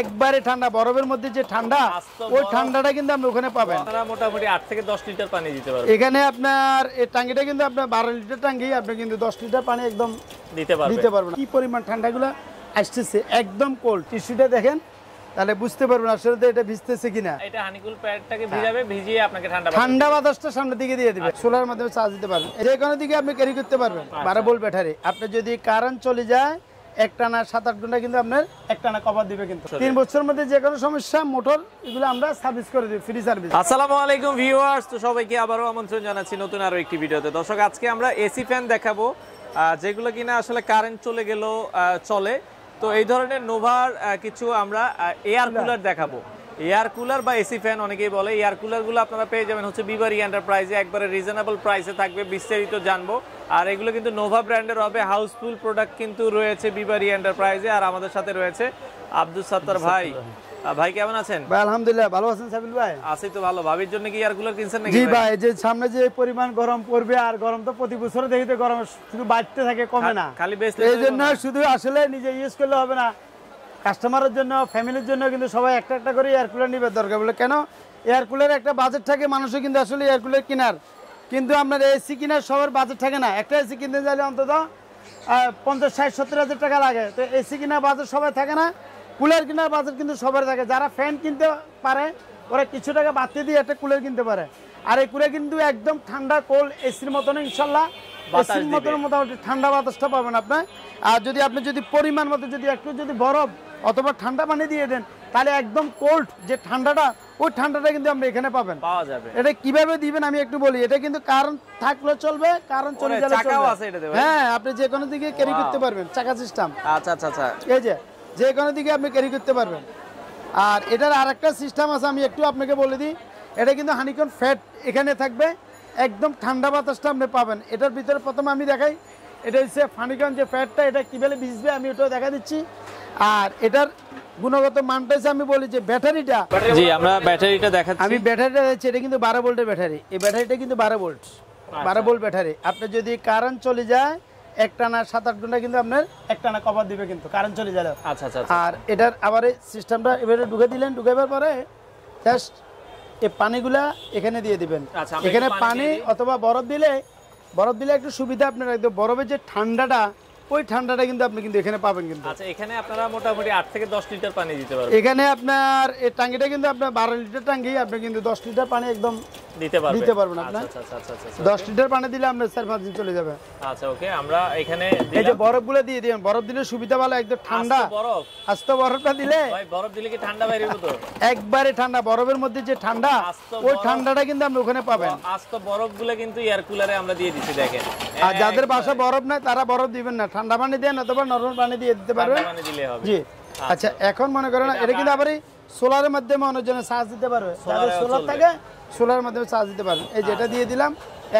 একবারে ঠান্ডা বরফের মধ্যে যে ঠান্ডা ওই ঠান্ডাটা কিন্তু আপনি ওখানে পাবেন। মোটামুটি আট থেকে দশ লিটার পানি দিতে পারবেন। এখানে আপনার এই টাঙ্গিটা কিন্তু আপনার বারো লিটার টাঙ্গি আপনি কিন্তু দশ লিটার পানি একদম দিতে পারবেন। দিতে পারবেন। কি পরিমাণ ঠান্ডাগুলো আসতেছে? একদম কোল্ড টিস্যুটা দেখেন তাহলে বুঝতে পারবেন আসলে তো এটা ভিজতেছে কিনা। এটা হানিকুল প্যাডটাকে ভিজাবে ভিজিয়ে আপনাকে ঠান্ডা ঠান্ডা বাতাসটা সামনের দিকে দিয়ে দিবে। সোলার মাধ্যমে চার্জ দিতে পারবেন। যে কোনো দিকে আপনি ক্যারি করতে পারবেন। বারো ভোল্ট ব্যাটারি। আপনি যদি কারেন্ট চলে যায় একটানা সাত আট ঘণ্টা কিন্তু আপনার একটানা কভার দিবে কিন্তু। তিন বছরের মধ্যে যে কোনো সমস্যা মোটর এগুলো আমরা সার্ভিস করে দিই ফ্রি সার্ভিস আসসালামু আলাইকুম ভিউয়ার্স তো সবাইকে আবারও আমন্ত্রণ জানাচ্ছি নতুন আরও একটি ভিডিওতে। দর্শক আজকে আমরা এসি ফ্যান দেখাবো যেগুলো কিনা আসলে কারেন্ট চলে গেল চলে। তো এই ধরনের নোভার কিছু আমরা এয়ার কুলার দেখাবো। এয়ার কুলার বা এসি ফ্যান অনেকেই বলে এয়ার কুলারগুলো আপনারা পেয়ে যাবেন হচ্ছে বিবারি এন্টারপ্রাইজে একবারে রিজনেবল প্রাইসে থাকবে বিস্তারিত জানব। আর এগুলো কিন্তু নোভা ব্র্যান্ডের হবে। হাউসফুল প্রোডাক্ট কিন্তু রয়েছে বিবারি এন্টারপ্রাইজে আর আমাদের সাথে রয়েছে আব্দুল সত্তার ভাই। ভাই। কেমন আছেন? ভাই আলহামদুলিল্লাহ ভালো আছেন সাবিল ভাই? আছি তো ভালো। ভাবির জন্য কি এয়ার কুলার কিনছেন নাকি জি ভাই? যে সামনে যে পরিমাণ গরম পড়বে আর গরম তো প্রতি বছর দেখিতে গরম শুধু বাড়তে থাকে কমে না। খালি বেশ এই জন্য শুধু আসলে নিজে ইউজ করলে হবে না। কাস্টমারের জন্য ফ্যামিলির জন্য কিন্তু সবাই একটা একটা করে এয়ার কুলার নিবে। দরকার বলে কেন? এয়ার কুলারের একটা বাজেট থাকে মানুষও কিন্তু আসলে এয়ার কুলার কেনার। কিন্তু আপনার এসি কেনার সবার বাজেট থাকে না। একটা এসি কিনতে চাইলে অন্তত পঞ্চাশ ষাট সত্তর হাজার টাকা লাগে। তো এসি কেনার বাজেট সবাই থাকে না। কুলার কেনার বাজেট কিন্তু সবার থাকে। যারা ফ্যান কিনতে পারে ওরা কিছু টাকা বাড়তে দিয়ে একটা কুলার কিনতে পারে। আর এই কুলার কিন্তু একদম ঠান্ডা কোল এসির মতন ইনশাল্লাহ। এসির মতন মোটামুটি ঠান্ডা বাতাসটা পাবেন আপনার আর যদি আপনি যদি পরিমাণ মতো যদি একটু যদি বরফ অথবা ঠান্ডা পানি দিয়ে দেন তাহলে একদম কোল্ড যে ঠান্ডাটা ওই ঠান্ডাটা কিন্তু আপনি এখানে পাবেন। পাওয়া যাবে। এটা কীভাবে দিবেন আমি একটু বলি। এটা কিন্তু কারণ থাকলে চলবে কারণ চলে গেলে চলবে? হ্যাঁ আপনি যে কোনো দিকে ক্যারি করতে পারবেন চাকা সিস্টেম আচ্ছা আচ্ছা আচ্ছা। এই যে যে কোনো দিকে আপনি ক্যারি করতে পারবেন। আর এটার আরেকটা সিস্টেম আছে আমি একটু আপনাকে বলে দিই। এটা কিন্তু হানিকন ফ্যাট এখানে থাকবে। একদম ঠান্ডা বাতাসটা আপনি পাবেন। এটার ভিতরে প্রথমে আমি দেখাই। এটা হচ্ছে ফানিকন যে ফ্যাটটা এটা কীভাবে ভিজবে আমি ওটাও দেখা দিচ্ছি। আর এটার গুণগত মানটা হচ্ছে আমি বলি যে ব্যাটারিটা জি আমরা ব্যাটারিটা দেখাচ্ছি। আমি ব্যাটারিটা দিচ্ছি এটা কিন্তু বারো ভোল্টের ব্যাটারি। এই ব্যাটারিটা কিন্তু বারো ভোল্ট। বারো ভোল্ট ব্যাটারি। আপনি যদি কারেন্ট চলে যায় একটানা সাত আট ঘণ্টা কিন্তু আপনার একটানা কভার দিবে কিন্তু কারেন্ট চলে গেলে আচ্ছা আচ্ছা আচ্ছা। আর এটার আবার সিস্টেমটা এবারে ঢুকে দিলেন ঢুকাবার পরে জাস্ট এই পানিগুলা এখানে দিয়ে দিবেন। আচ্ছা, এখানে পানি। অথবা বরফ দিলে বরফ দিলে একটু সুবিধা আপনার একদম বরফের যে ঠান্ডাটা ওই ঠান্ডাটা কিন্তু আপনি কিন্তু এখানে পাবেন কিন্তু। আচ্ছা এখানে আপনারা মোটামুটি 8 থেকে দশ লিটার পানি দিতে পারবেন। এখানে আপনার এই টাঙ্গিটা কিন্তু আপনার বারো লিটার টাঙ্গি আপনি কিন্তু দশ লিটার পানি একদম দিতে পারবেন দিতে পারবেন আচ্ছা আচ্ছা আচ্ছা আচ্ছা আচ্ছা দশ লিটার পানি দিলে আপনার চার পাঁচ দিন চলে যাবে। আচ্ছা ওকে আমরা এখানে এই যে বরফগুলো দিয়ে দিবেন বরফ দিলে সুবিধা ভালো একদম ঠান্ডা। বরফ। আস্ত বরফটা দিলে ভাই বরফ দিলে কি ঠান্ডা বাইরে তো একবারে ঠান্ডা বরফের মধ্যে যে ঠান্ডা ওই ঠান্ডাটা কিন্তু আপনি ওখানে পাবেন। আস্ত কিন্তু এয়ার কুলারে আমরা দিয়ে দিচ্ছি দেখেন। আর যাদের বাসা বরফ নাই তারা বরফ দিবেন না। ঠান্ডা পানি দেন অথবা নরমাল পানি দিয়ে দিতে পারবেন। পানি দিলে হবে। জি। আচ্ছা এখন মনে করেন এটা কিন্তু আবার সোলারের মাধ্যমে অনেকজনে চার্জ দিতে পারবে। সোলার থাকে সোলারের মাধ্যমে চার্জ দিতে পারেন এই যেটা দিয়ে দিলাম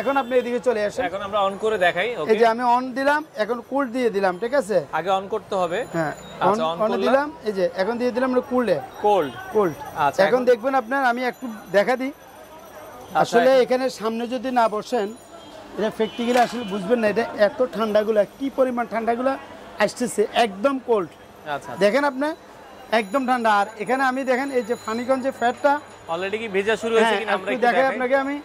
এখন আপনি এদিকে চলে আসেন। এখন আমরা অন করে দেখাই এই যে আমি অন দিলাম এখন কুল দিয়ে দিলাম ঠিক আছে? আগে অন করতে হবে। হ্যাঁ আচ্ছা, অন দিলাম এই যে এখন দিয়ে দিলাম কুলডে কোল্ড কোল্ড আচ্ছা, এখন দেখবেন আপনার আমি একটু দেখা দিই। আসলে এখানে সামনে যদি না বসেন এটা প্র্যাকটিক্যালি আসলে বুঝবেন না এটা এত ঠান্ডাগুলা কি পরিমাণ ঠান্ডাগুলা আসতেছে একদম কোল্ড আচ্ছা দেখেন আপনি একদম ঠান্ডা। আর এখানে আমি দেখেন এই যে যে ফ্যাটটা অলরেডি কি ভেজা শুরু হয়েছে হ্যাঁ কিনা আমরা একটু দেখাই। আপনাকে আমি।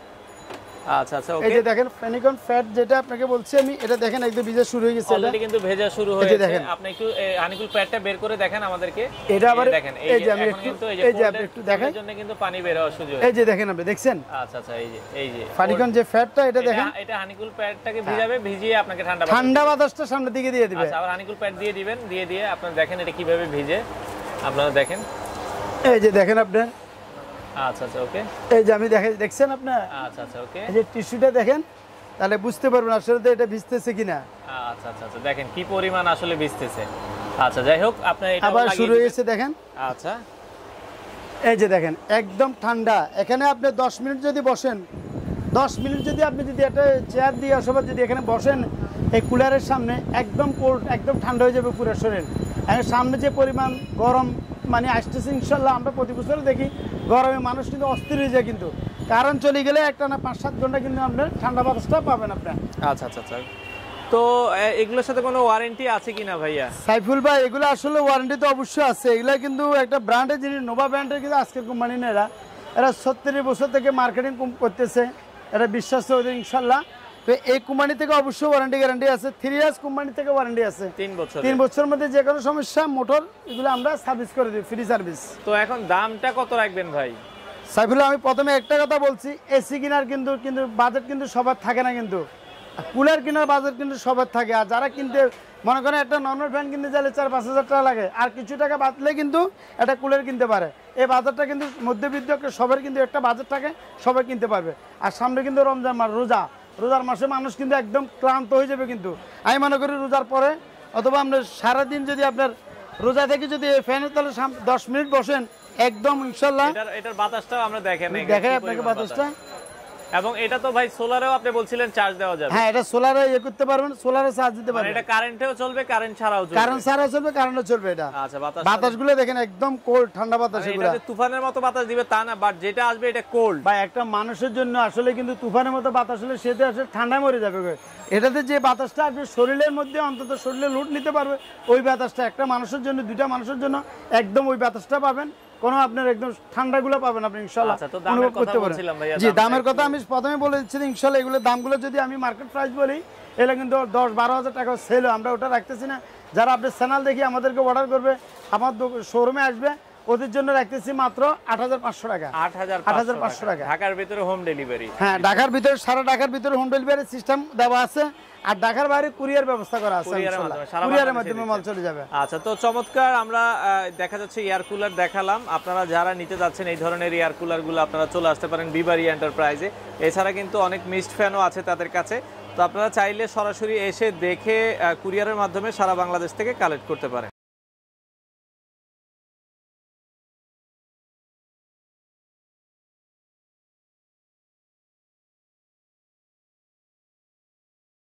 আচ্ছা আচ্ছা এই ওকে। যে দেখেন ফানিকন ফ্যাট যেটা আপনাকে বলছি আমি এটা দেখেন একদম ভিজা শুরু হয়ে গেছে অলরেডি কিন্তু ভেজা শুরু এই হয়েছে। দেখেন। আপনি একটু হানিকুল প্যাডটা বের করে দেখেন আমাদেরকে। এটা আবার দেখেন এই যে আমি একটু এই এই যে আপনি একটু এর জন্য কিন্তু পানি বের হওয়ার সুযোগ এই যে দেখেন আপনি দেখছেন? আচ্ছা আচ্ছা এই যে এই যে ফানিকন যে ফ্যাটটা এটা দেখেন। এটা হানিকুল প্যাডটাকে ভিজাবে ভিজিয়ে আপনাকে ঠান্ডা ঠান্ডা বাতাসটা সামনের দিকে দিয়ে দিবে। আচ্ছা আবার হানিকুল প্যাড দিয়ে দিবেন দিয়ে দিয়ে আপনারা দেখেন এটা কীভাবে ভিজে। আপনারা দেখেন। এই যে দেখেন আপনার আচ্ছা আচ্ছা ওকে এই যে আমি দেখে দেখছেন আপনার আচ্ছা আচ্ছা ওকে এই যে টিস্যুটা দেখেন তাহলে বুঝতে পারবেন আসলে এটা ভিজতেছে কিনা। আচ্ছা আচ্ছা আচ্ছা দেখেন কি পরিমাণ আসলে ভিজতেছে। আচ্ছা যাই হোক আপনার এটা আবার শুরু হয়ে গেছে দেখেন। আচ্ছা। এই যে দেখেন একদম ঠান্ডা। এখানে আপনি দশ মিনিট যদি বসেন দশ মিনিট যদি আপনি যদি একটা চেয়ার দিয়ে অথবা যদি এখানে বসেন এই কুলারের সামনে একদম কোল্ড একদম ঠান্ডা হয়ে যাবে পুরো শরীর। সামনে যে পরিমাণ গরম মানে আসতেছে ইনশাল্লাহ আমরা প্রতি বছর দেখি গরমে মানুষ কিন্তু অস্থির হয়ে যায় কিন্তু। কারণ চলে গেলে একটা না পাঁচ সাত ঘণ্টা কিন্তু আপনার ঠান্ডা বাতাসটা পাবেন আপনার আচ্ছা আচ্ছা আচ্ছা। তো এগুলোর সাথে কোনো ওয়ারেন্টি আছে কিনা ভাইয়া? সাইফুল ভাই এগুলো আসলে ওয়ারেন্টি তো অবশ্যই আছে। এগুলো কিন্তু একটা ব্র্যান্ডের জিনিস নোভা ব্র্যান্ডের কিন্তু আজকের কোম্পানি না এরা। এরা সত্তরের বছর থেকে মার্কেটিং করতেছে। এটা বিশ্বাস ইনশাল্লাহ তো এই কোম্পানি থেকে অবশ্যই ওয়ারেন্টি গ্যারান্টি আছে। থ্রি ইয়ার্স কোম্পানি থেকে ওয়ারেন্টি আছে। তিন বছর তিন বছরের মধ্যে যে কোনো সমস্যা মোটর এগুলো আমরা সার্ভিস করে দিই ফ্রি সার্ভিস তো এখন দামটা কত রাখবেন ভাই? সাইফুল আমি প্রথমে একটা কথা বলছি এসি কেনার কিন্তু কিন্তু বাজেট কিন্তু সবার থাকে না কিন্তু। কুলার কেনার বাজেট কিন্তু সবার থাকে। আর যারা কিনতে মনে করেন একটা নর্মাল ফ্যান কিনতে চাইলে চার পাঁচ হাজার টাকা লাগে। আর কিছু টাকা বাঁচলে কিন্তু একটা কুলার কিনতে পারে। এই বাজারটা কিন্তু মধ্যবিত্ত সবার কিন্তু একটা বাজেট থাকে সবাই কিনতে পারবে। আর সামনে কিন্তু রমজান মাস রোজা। রোজার মাসে মানুষ কিন্তু একদম ক্লান্ত হয়ে যাবে কিন্তু। আমি মনে করি রোজার পরে অথবা আপনার সারাদিন যদি আপনার রোজা থেকে যদি ফ্যানের তলে দশ মিনিট বসেন একদম ইনশাল্লাহ। এটার আমরা দেখেন। কি আপনাকে বাতাসটা। বাতাস। এবং এটা তো ভাই সোলারেও আপনি বলছিলেন চার্জ দেওয়া যাবে। হ্যাঁ এটা সোলারে ইয়ে করতে পারবেন সোলারে চার্জ দিতে মানে পারবেন। এটা কারেন্টেও চলবে কারেন্ট ছাড়াও চলবে। কারণ সারা চলবে কারণও চলবে এটা। আচ্ছা বাতাস বাতাসগুলো দেখেন একদম কোল্ড ঠান্ডা বাতাস মানে এগুলা এটা তুফানের মতো বাতাস দিবে তা না বাট যেটা আসবে এটা কোল্ড বা একটা মানুষের জন্য আসলে কিন্তু তুফানের মতো বাতাস হলে সেটা আসলে ঠান্ডায় মরে যাবে এটাতে যে বাতাসটা আসবে শরীরের মধ্যে অন্তত শরীরে লুট নিতে পারবে। ওই বাতাসটা একটা মানুষের জন্য দুইটা মানুষের জন্য একদম ওই বাতাসটা পাবেন। কোনো আপনার একদম ঠান্ডাগুলো পাবেন আপনি ইনশাল্লাহ আচ্ছা, অনুভব কথা করতে পারেন। জি দামের কথা আমি প্রথমে বলে দিচ্ছি ইনশাল্লাহ এগুলো দামগুলো যদি আমি মার্কেট প্রাইস বলি, এগুলো কিন্তু দশ বারো হাজার টাকা সেল আমরা ওটা রাখতেছি না। যারা আপনার চ্যানেল দেখি আমাদেরকে অর্ডার করবে, আমার শোরুমে আসবে। ওদের জন্য রাখতেছি মাত্র আট হাজার পাঁচশো টাকা। আট হাজার 8,500 টাকা। ঢাকার ভিতরে হোম ডেলিভারি হ্যাঁ ঢাকার ভিতরে সারা ঢাকার ভিতরে হোম ডেলিভারি সিস্টেম দেওয়া আছে। আর ঢাকার বাইরে কুরিয়ার ব্যবস্থা করা আছে কুরিয়ারের মাধ্যমে, মাল চলে যাবে। আচ্ছা তো চমৎকার আমরা দেখা যাচ্ছে এয়ার কুলার দেখালাম। আপনারা যারা নিতে যাচ্ছেন এই ধরনের এয়ার কুলারগুলো আপনারা চলে আসতে পারেন বিবারি এন্টারপ্রাইজে এছাড়া কিন্তু অনেক মিস্ট ফ্যানও আছে তাদের কাছে। তো আপনারা চাইলে সরাসরি এসে দেখে কুরিয়ারের মাধ্যমে সারা বাংলাদেশ থেকে কালেক্ট করতে পারেন।